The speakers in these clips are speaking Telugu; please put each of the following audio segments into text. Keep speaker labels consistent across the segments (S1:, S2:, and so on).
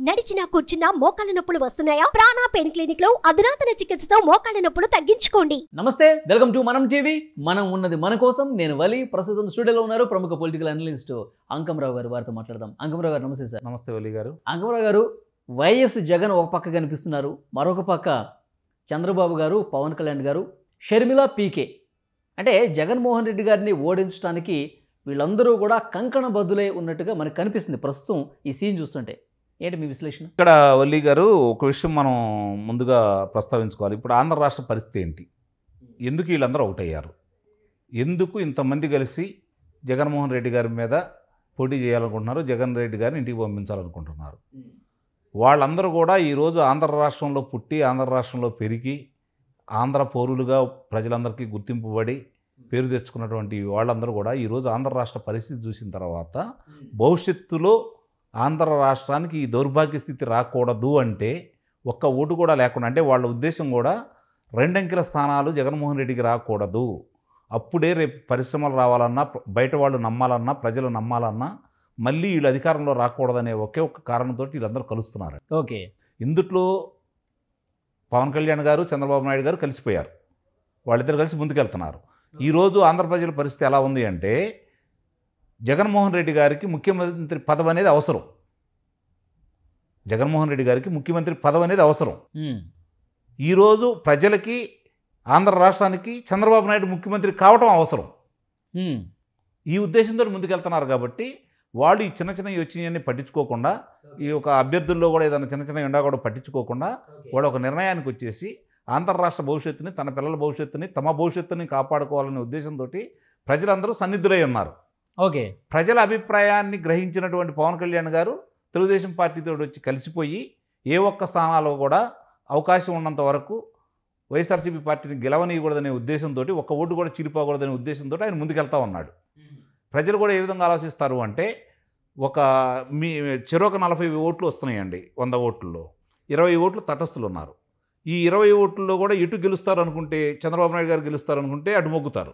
S1: నడిచినా కూర్చున్నా మోకాళ్ళ నొప్పులు వస్తున్నాయా? ప్రాణా పెయిన్ క్లినిక్లో అధునాతన చికిత్సతో మోకాళ్ళ నొప్పులు తగ్గించుకోండి.
S2: నమస్తే వెల్కమ్ టు మనం టీవీ. మనం ఉన్నది మన కోసం. నేను వలి. ప్రస్తుతం స్టూడియోలో ఉన్నారు ప్రముఖ పొలిటికల్ అనలిస్ట్ అంకమరావు గారు. వారితో మాట్లాడదాం. అంకమరావు గారు నమస్తే సార్.
S3: నమస్తే వలి గారు.
S2: అంకమరావు గారు వైఎస్ జగన్ ఒక పక్క కనిపిస్తున్నారు. మరొక పక్క చంద్రబాబు గారు పవన్ కళ్యాణ్ గారు షర్మిల పీకే. అంటే జగన్మోహన్ రెడ్డి గారిని ఓడించడానికి వీళ్ళందరూ కూడా కంకణ బద్దులై ఉన్నట్టుగా మనకు కనిపిస్తుంది ప్రస్తుతం ఈ సీన్ చూస్తుంటే. ఏంటి మీ విశ్లేషణ?
S3: ఇక్కడ వల్లి గారు ఒక విషయం మనం ముందుగా ప్రస్తావించుకోవాలి. ఇప్పుడు ఆంధ్ర రాష్ట్ర పరిస్థితి ఏంటి? ఎందుకు వీళ్ళందరూ ఒకటయ్యారు ఎందుకు ఇంతమంది కలిసి జగన్మోహన్ రెడ్డి గారి మీద పోటీ చేయాలనుకుంటున్నారు? జగన్ రెడ్డి గారిని ఇంటికి పంపించాలనుకుంటున్నారు. వాళ్ళందరూ కూడా ఈరోజు ఆంధ్ర రాష్ట్రంలో పుట్టి ఆంధ్ర రాష్ట్రంలో పెరిగి ఆంధ్ర పౌరులుగా ప్రజలందరికీ గుర్తింపుబడి పేరు తెచ్చుకున్నటువంటి వాళ్ళందరూ కూడా ఈరోజు ఆంధ్ర రాష్ట్ర పరిస్థితి చూసిన తర్వాత భవిష్యత్తులో ఆంధ్ర రాష్ట్రానికి ఈ దౌర్భాగ్య స్థితి రాకూడదు అంటే ఒక్క ఓటు కూడా లేకుండా అంటే వాళ్ళ ఉద్దేశం కూడా రెండంకెల స్థానాలు జగన్మోహన్ రెడ్డికి రాకూడదు. అప్పుడే రేపు పరిశ్రమలు రావాలన్నా బయట వాళ్ళు నమ్మాలన్నా ప్రజలు నమ్మాలన్నా మళ్ళీ వీళ్ళు అధికారంలో రాకూడదనే ఒకే ఒక్క కారణంతో వీళ్ళందరూ కలుస్తున్నారు
S2: ఓకే.
S3: ఇందుట్లో పవన్ కళ్యాణ్ గారు చంద్రబాబు నాయుడు గారు కలిసిపోయారు. వాళ్ళిద్దరు కలిసి ముందుకెళ్తున్నారు. ఈరోజు ఆంధ్ర ప్రజల పరిస్థితి ఎలా ఉంది అంటే జగన్మోహన్ రెడ్డి గారికి ముఖ్యమంత్రి పదవి అనేది అవసరం. జగన్మోహన్ రెడ్డి గారికి ముఖ్యమంత్రి పదవి అనేది అవసరం. ఈరోజు ప్రజలకి ఆంధ్ర రాష్ట్రానికి చంద్రబాబు నాయుడు ముఖ్యమంత్రి కావటం అవసరం. ఈ ఉద్దేశంతో ముందుకెళ్తున్నారు కాబట్టి వాళ్ళు ఈ చిన్న చిన్న వచ్చినాయన్ని పట్టించుకోకుండా ఈ యొక్క అభ్యర్థుల్లో కూడా ఏదైనా చిన్న చిన్న ఎండా కూడా పట్టించుకోకుండా వాడు ఒక నిర్ణయానికి వచ్చేసి ఆంధ్ర రాష్ట్ర భవిష్యత్తుని తన పిల్లల భవిష్యత్తుని తమ భవిష్యత్తుని కాపాడుకోవాలనే ఉద్దేశంతో ప్రజలందరూ సన్నిధులై ఉన్నారు.
S2: ఓకే.
S3: ప్రజల అభిప్రాయాన్ని గ్రహించినటువంటి పవన్ కళ్యాణ్ గారు తెలుగుదేశం పార్టీతో వచ్చి కలిసిపోయి ఏ ఒక్క స్థానాల్లో కూడా అవకాశం ఉన్నంత వరకు వైఎస్ఆర్సీపీ పార్టీని గెలవనీయకూడదనే ఉద్దేశంతో ఒక్క ఓటు కూడా చీలిపోకూడదనే ఉద్దేశంతో ఆయన ముందుకెళ్తా ఉన్నాడు. ప్రజలు కూడా ఏ విధంగా ఆలోచిస్తారు అంటే ఒక మీ చెరొక నలభై ఓట్లు వస్తున్నాయండి వంద ఓట్లలో. ఇరవై ఓట్లు తటస్థులు ఉన్నారు. ఈ ఇరవై ఓట్లలో కూడా ఎటు గెలుస్తారు అనుకుంటే చంద్రబాబు నాయుడు గారు గెలుస్తారు అనుకుంటే అటు మొగ్గుతారు.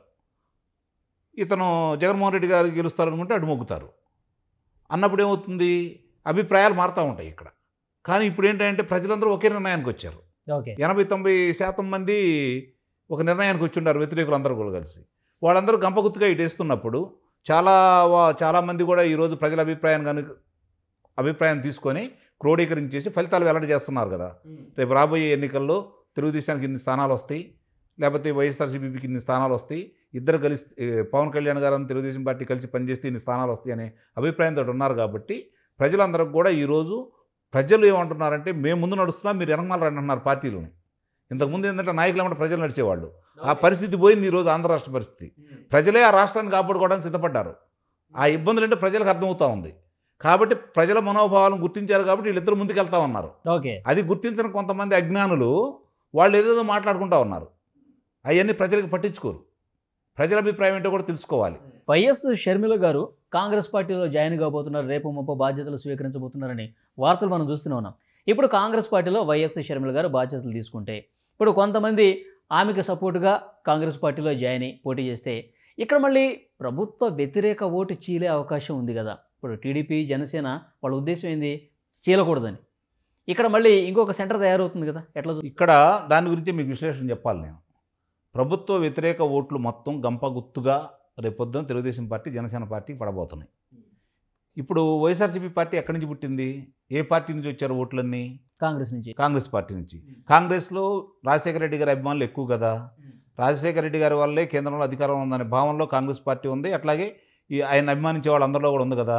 S3: ఇతను జగన్మోహన్ రెడ్డి గారు గెలుస్తారు అనుకుంటే అటు మొగ్గుతారు. అన్నప్పుడు ఏమవుతుంది అభిప్రాయాలు మారుతూ ఉంటాయి ఇక్కడ. కానీ ఇప్పుడు ఏంటంటే ప్రజలందరూ ఒకే నిర్ణయానికి వచ్చారు. ఎనభై తొంభై శాతం మంది ఒక నిర్ణయానికి వచ్చి ఉన్నారు వ్యతిరేకులు అందరూ కూడా కలిసి. వాళ్ళందరూ గంపగుత్తుగా ఇటు వేస్తున్నప్పుడు చాలా వా- చాలామంది కూడా ఈరోజు ప్రజల అభిప్రాయం కనుక అభిప్రాయం తీసుకొని క్రోడీకరించేసి ఫలితాలు వెల్లడి చేస్తున్నారు కదా. రేపు రాబోయే ఎన్నికల్లో తెలుగుదేశానికి ఇన్ని స్థానాలు వస్తాయి. లేకపోతే వైఎస్ఆర్సీపీకి ఇన్ని స్థానాలు వస్తాయి. ఇద్దరు కలిసి పవన్ కళ్యాణ్ గారు అని తెలుగుదేశం పార్టీ కలిసి పనిచేస్తే ఇన్ని స్థానాలు వస్తాయి అనే అభిప్రాయంతో ఉన్నారు కాబట్టి ప్రజలందరికి కూడా ఈరోజు ప్రజలు ఏమంటున్నారంటే మేము ముందు నడుస్తున్నాం మీరు వెనకమాల రండి అంటున్నారు పార్టీలని. ఇంతకుముందు ఏంటంటే నాయకులు ఏమంటే ప్రజలు నడిచేవాళ్ళు. ఆ పరిస్థితి పోయింది ఈరోజు ఆంధ్ర రాష్ట్ర పరిస్థితి. ప్రజలే ఆ రాష్ట్రాన్ని కాపాడుకోవడానికి సిద్ధపడ్డారు. ఆ ఇబ్బందులు అంటే ప్రజలకు అర్థమవుతా ఉంది. కాబట్టి ప్రజల మనోభావాలను గుర్తించారు కాబట్టి వీళ్ళిద్దరు ముందుకెళ్తా ఉన్నారు.
S2: ఓకే.
S3: అది గుర్తించిన కొంతమంది అజ్ఞానులు వాళ్ళు ఏదేదో మాట్లాడుకుంటా ఉన్నారు. అవన్నీ ప్రజలకు పట్టించుకోరు. ప్రజల అభిప్రాయం ఏంటో కూడా తెలుసుకోవాలి.
S2: వైఎస్ షర్మిల గారు కాంగ్రెస్ పార్టీలో జాయిన్ కాబోతున్నారు రేపు ముప్ప బాధ్యతలు స్వీకరించబోతున్నారని వార్తలు మనం చూస్తూనే ఉన్నాం. ఇప్పుడు కాంగ్రెస్ పార్టీలో వైఎస్ షర్మిల గారు బాధ్యతలు తీసుకుంటే ఇప్పుడు కొంతమంది ఆమెకు సపోర్టుగా కాంగ్రెస్ పార్టీలో జాయిన్ అయ్యి పోటీ చేస్తే ఇక్కడ మళ్ళీ ప్రభుత్వ వ్యతిరేక ఓటు చీలే అవకాశం ఉంది కదా. ఇప్పుడు టీడీపీ జనసేన వాళ్ళ ఉద్దేశం ఏంది? చీలకూడదని. ఇక్కడ మళ్ళీ ఇంకొక సెంటర్ తయారవుతుంది కదా. ఎట్లా
S3: ఇక్కడ దాని గురించి మీకు విశ్లేషణ చెప్పాలి నేను. ప్రభుత్వ వ్యతిరేక ఓట్లు మొత్తం గంపగుత్తుగా రేపొద్దున తెలుగుదేశం పార్టీ జనసేన పార్టీ పడబోతున్నాయి. ఇప్పుడు వైఎస్ఆర్సీపీ పార్టీ ఎక్కడి నుంచి పుట్టింది? ఏ పార్టీ నుంచి వచ్చారు ఓట్లన్నీ?
S2: కాంగ్రెస్ నుంచి.
S3: కాంగ్రెస్ పార్టీ నుంచి. కాంగ్రెస్లో రాజశేఖర రెడ్డి గారి అభిమానులు ఎక్కువ కదా. రాజశేఖర రెడ్డి గారి వల్లే కేంద్రంలో అధికారం ఉందనే భావనలో కాంగ్రెస్ పార్టీ ఉంది. అట్లాగే ఈ ఆయన అభిమానించే వాళ్ళందరిలో కూడా ఉంది కదా.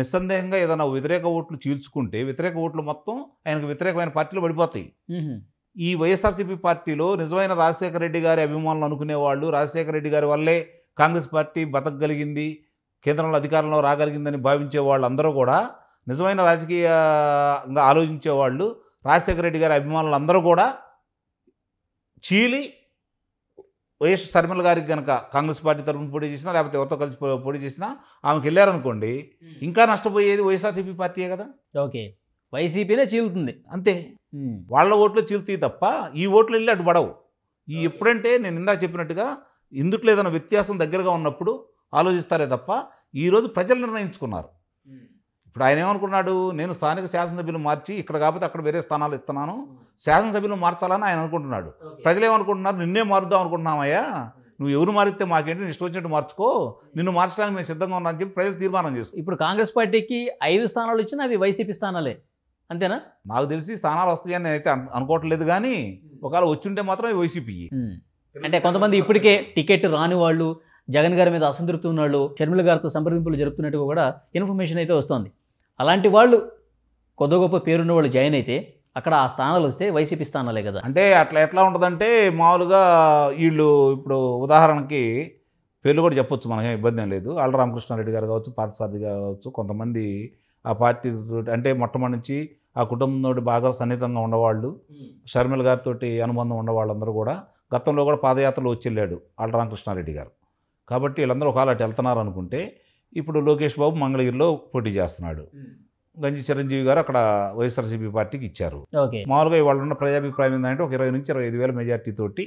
S3: నిస్సందేహంగా ఏదైనా వ్యతిరేక ఓట్లు చీల్చుకుంటే వ్యతిరేక ఓట్లు మొత్తం ఆయనకు వ్యతిరేకమైన పార్టీలు పడిపోతాయి. ఈ వైఎస్ఆర్సీపీ పార్టీలో నిజమైన రాజశేఖర రెడ్డి గారి అభిమానులు అనుకునే వాళ్ళు రాజశేఖర రెడ్డి గారి వల్లే కాంగ్రెస్ పార్టీ బతకగలిగింది కేంద్రంలో అధికారంలో రాగలిగిందని భావించే వాళ్ళందరూ కూడా నిజమైన రాజకీయంగా ఆలోచించే వాళ్ళు రాజశేఖర రెడ్డి గారి అభిమానులు అందరూ కూడా చీలి వైఎస్ శర్మిల గారికి కనుక కాంగ్రెస్ పార్టీ తరఫున పోటీ చేసినా లేకపోతే ఎవరితో కలిసి పోటీ చేసినా ఆమెకి వెళ్ళారనుకోండి ఇంకా నష్టపోయేది వైఎస్ఆర్సీపీ పార్టీయే కదా?
S2: ఓకే. వైసీపీనే చీలుతుంది.
S3: అంతే. వాళ్ళ ఓట్లు చీల్తాయి తప్ప ఈ ఓట్లు వెళ్ళి అటు పడవు. ఈ ఎప్పుడంటే నేను ఇందాక చెప్పినట్టుగా ఇందుట్లో ఏదైనా వ్యత్యాసం దగ్గరగా ఉన్నప్పుడు ఆలోచిస్తారే తప్ప ఈరోజు ప్రజలు నిర్ణయించుకున్నారు. ఇప్పుడు ఆయన ఏమనుకున్నాడు? నేను స్థానిక శాసనసభ్యులు మార్చి ఇక్కడ కాకపోతే అక్కడ వేరే స్థానాలు ఇస్తున్నాను. శాసనసభ్యులు మార్చాలని ఆయన అనుకుంటున్నాడు. ప్రజలు ఏమనుకుంటున్నారు? నిన్నే మారుద్దాం అనుకుంటున్నామయ్యా. నువ్వు ఎవరు మారిస్తే మాకేంటి? ఇష్టం వచ్చినట్టు మార్చుకో. నిన్ను మార్చడానికి మేము సిద్ధంగా ఉన్నామని చెప్పి ప్రజలు తీర్మానం చేసుకున్నారు
S2: ఇప్పుడు కాంగ్రెస్ పార్టీకి ఐదు స్థానాలు ఇచ్చినా అవి వైసీపీ స్థానాలే. అంతేనా?
S3: నాకు తెలిసి స్థానాలు వస్తాయని అను- అనుకోవట్లేదు కానీ ఒకవేళ వచ్చుంటే మాత్రం వైసీపీ.
S2: అంటే కొంతమంది ఇప్పటికే టికెట్ రాని వాళ్ళు జగన్ గారి మీద అసంతృప్తి ఉన్న వాళ్ళు షర్మిల గారితో సంప్రదింపులు జరుపుతున్నట్టుగా కూడా ఇన్ఫర్మేషన్ అయితే వస్తుంది. అలాంటి వాళ్ళు కొద్ది గొప్ప పేరున్న వాళ్ళు జాయిన్ అయితే అక్కడ ఆ స్థానాలు వస్తే వైసీపీ స్థానాలే కదా.
S3: అంటే అట్లా ఎట్లా ఉంటుందంటే మామూలుగా వీళ్ళు ఇప్పుడు ఉదాహరణకి పేర్లు కూడా చెప్పొచ్చు మనకి ఇబ్బంది ఏం లేదు. ఆళ్ళ రామకృష్ణారెడ్డి గారు కావచ్చు పార్థసారథి గారు కావచ్చు కొంతమంది ఆ పార్టీ అంటే మొట్టమొదటి నుంచి ఆ కుటుంబంతో బాగా సన్నిహితంగా ఉన్నవాళ్ళు షర్మిల గారితో అనుబంధం ఉన్న వాళ్ళందరూ కూడా గతంలో కూడా పాదయాత్రలో వచ్చి వెళ్ళాడు ఆళ్ళ రామకృష్ణారెడ్డి గారు. కాబట్టి వీళ్ళందరూ ఒకవేళ అటు వెళ్తున్నారు అనుకుంటే ఇప్పుడు లోకేష్ బాబు మంగళగిరిలో పోటీ చేస్తున్నాడు. గంజి చిరంజీవి గారు అక్కడ వైఎస్ఆర్సీపీ పార్టీకి ఇచ్చారు. మామూలుగా ఇవాళ ఉన్న ప్రజాభిప్రాయం ఏంటంటే ఒక ఇరవై నుంచి ఇరవై ఐదు వేల మెజార్టీ తోటి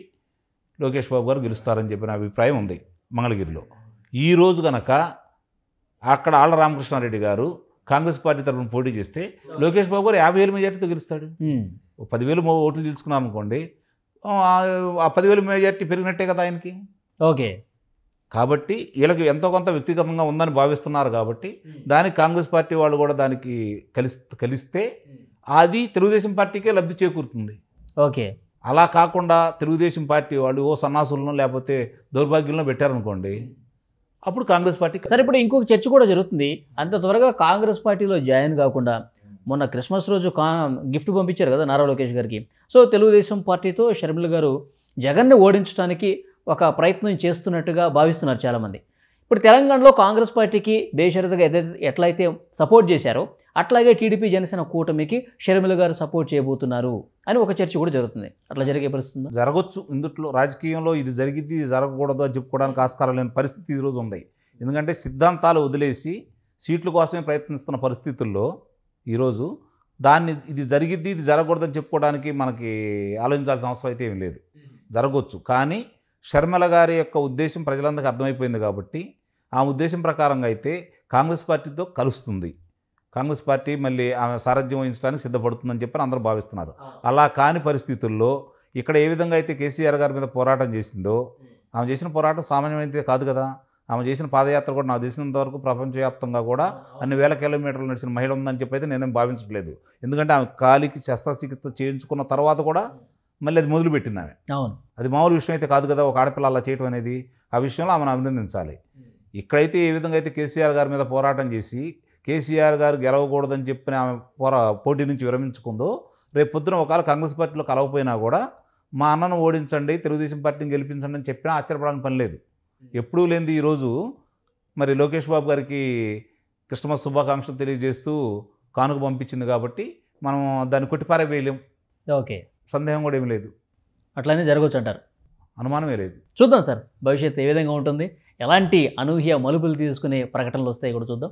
S3: లోకేష్ బాబు గారు గెలుస్తారని చెప్పిన అభిప్రాయం ఉంది మంగళగిరిలో. ఈ రోజు గనక అక్కడ ఆళ్ళ రామకృష్ణారెడ్డి గారు కాంగ్రెస్ పార్టీ తరఫున పోటీ చేస్తే లోకేష్ బాబు గారు యాభై వేల మెజార్టీతో గెలుస్తాడు. పదివేలు ఓట్లు తీసుకున్నాం అనుకోండి ఆ- ఆ పదివేల మెజార్టీ పెరిగినట్టే కదా ఆయనకి.
S2: ఓకే.
S3: కాబట్టి వీళ్ళకి ఎంతో కొంత వ్యక్తిగతంగా ఉందని భావిస్తున్నారు కాబట్టి దానికి కాంగ్రెస్ పార్టీ వాళ్ళు కూడా దానికి కలిసి కలిస్తే అది తెలుగుదేశం పార్టీకే లబ్ధి చేకూరుతుంది.
S2: ఓకే.
S3: అలా కాకుండా తెలుగుదేశం పార్టీ వాళ్ళు ఓ సన్నాసులను లేకపోతే దౌర్భాగ్యంలో పెట్టారనుకోండి అప్పుడు కాంగ్రెస్ పార్టీ
S2: సరే ఇప్పుడు ఇంకొక చర్చ కూడా జరుగుతుంది. అంత త్వరగా కాంగ్రెస్ పార్టీలో జాయిన్ కాకుండా మొన్న క్రిస్మస్ రోజు కా గిఫ్ట్ పంపించారు కదా నారా లోకేష్ గారికి. సో తెలుగుదేశం పార్టీతో షర్మిల గారు జగన్ని ఓడించడానికి ఒక ప్రయత్నం చేస్తున్నట్టుగా భావిస్తున్నారు చాలామంది. ఇప్పుడు తెలంగాణలో కాంగ్రెస్ పార్టీకి బేషరతుగా ఎట్లయితే సపోర్ట్ చేశారో అట్లాగే టీడీపీ జనసేన కూటమికి షర్మిల గారు సపోర్ట్ చేయబోతున్నారు అని ఒక చర్చ కూడా జరుగుతుంది. అట్లా జరిగే పరిస్థితి
S3: జరగచ్చు. ఇందుట్లో రాజకీయంలో ఇది జరిగింది ఇది జరగకూడదు అని చెప్పుకోవడానికి ఆస్కారం లేని పరిస్థితి ఈరోజు ఉంది. ఎందుకంటే సిద్ధాంతాలు వదిలేసి సీట్ల కోసమే ప్రయత్నిస్తున్న పరిస్థితుల్లో ఈరోజు దాన్ని ఇది జరిగిద్ది ఇది జరగకూడదని చెప్పుకోవడానికి మనకి ఆలోచించాల్సిన అవసరం అయితే ఏం లేదు. జరగవచ్చు కానీ షర్మిల గారి యొక్క ఉద్దేశం ప్రజలందరికీ అర్థమైపోయింది కాబట్టి ఆ ఉద్దేశం ప్రకారంగా అయితే కాంగ్రెస్ పార్టీతో కలుస్తుంది. కాంగ్రెస్ పార్టీ మళ్ళీ ఆమె సారథ్యం వహించడానికి సిద్ధపడుతుందని చెప్పి అందరూ భావిస్తున్నారు. అలా కాని పరిస్థితుల్లో ఇక్కడ ఏ విధంగా అయితే కేసీఆర్ గారి మీద పోరాటం చేసిందో ఆమె చేసిన పోరాటం సామాన్యమైతే కాదు కదా. ఆమె చేసిన పాదయాత్ర కూడా నాకు తెలిసినంత వరకు ప్రపంచవ్యాప్తంగా కూడా అన్ని వేల కిలోమీటర్లు నడిచిన మహిళ ఉందని చెప్పి అయితే నేనేం భావించట్లేదు. ఎందుకంటే ఆమె కాలికి శస్త్రచికిత్స చేయించుకున్న తర్వాత కూడా మళ్ళీ అది మొదలుపెట్టింది ఆమె.
S2: అవును.
S3: అది మామూలు విషయం అయితే కాదు కదా ఒక ఆడపిల్ల అలా చేయటం అనేది. ఆ విషయంలో ఆమెను అభినందించాలి. ఇక్కడైతే ఏ విధంగా అయితే కేసీఆర్ గారి మీద పోరాటం చేసి కేసీఆర్ గారు గెలవకూడదని చెప్పిన ఆమె పోరా పోటీ నుంచి విరమించుకుందో రేపు పొద్దున ఒకవేళ కాంగ్రెస్ పార్టీలో కలవపోయినా కూడా మా అన్నను ఓడించండి తెలుగుదేశం పార్టీని గెలిపించండి అని చెప్పినా ఆశ్చర్యపడానికి పని లేదు. ఎప్పుడూ లేనిది ఈరోజు మరి లోకేష్ బాబు గారికి క్రిస్మస్ శుభాకాంక్షలు తెలియజేస్తూ కానుక పంపించింది కాబట్టి మనం దాన్ని కొట్టిపారేవేయలేం
S2: ఓకే.
S3: సందేహం కూడా ఏమీ లేదు.
S2: అట్లానే జరగవచ్చు అంటారు.
S3: అనుమానమే లేదు.
S2: చూద్దాం సార్ భవిష్యత్తు ఏ విధంగా ఉంటుంది ఎలాంటి అనూహ్య మలుపులు తీసుకునే ప్రకటనలు వస్తాయి కూడా చూద్దాం.